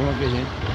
Como é que a gente